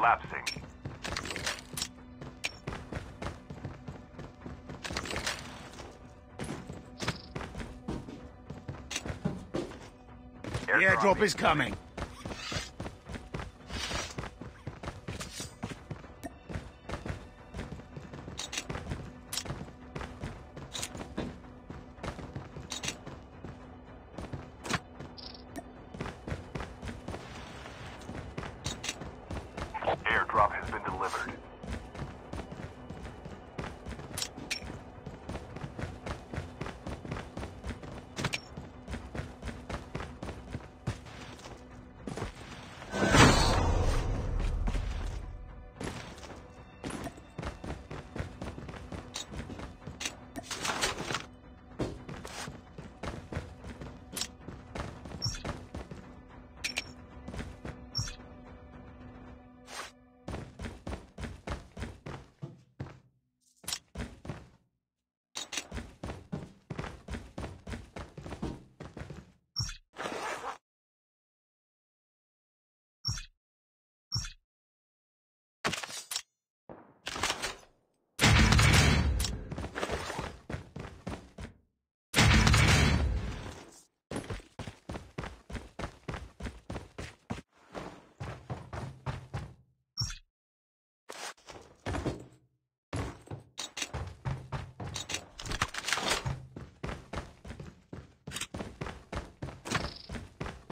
collapsing. The airdrop is coming.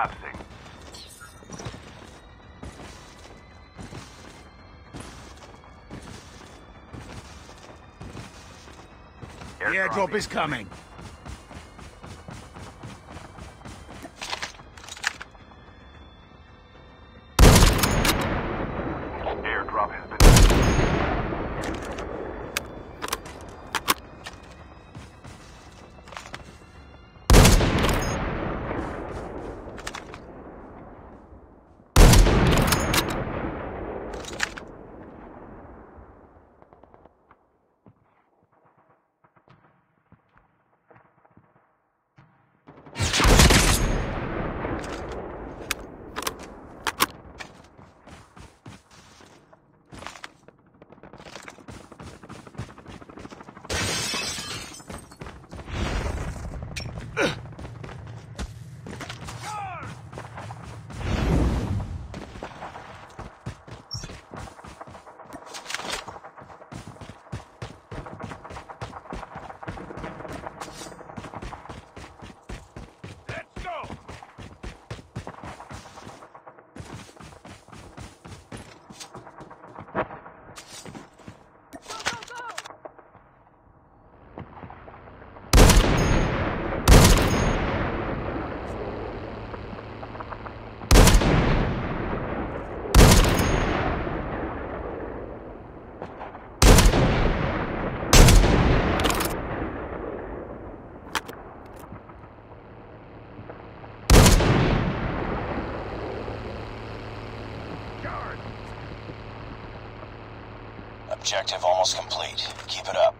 collapsing. The airdrop is coming. Objective almost complete. Keep it up.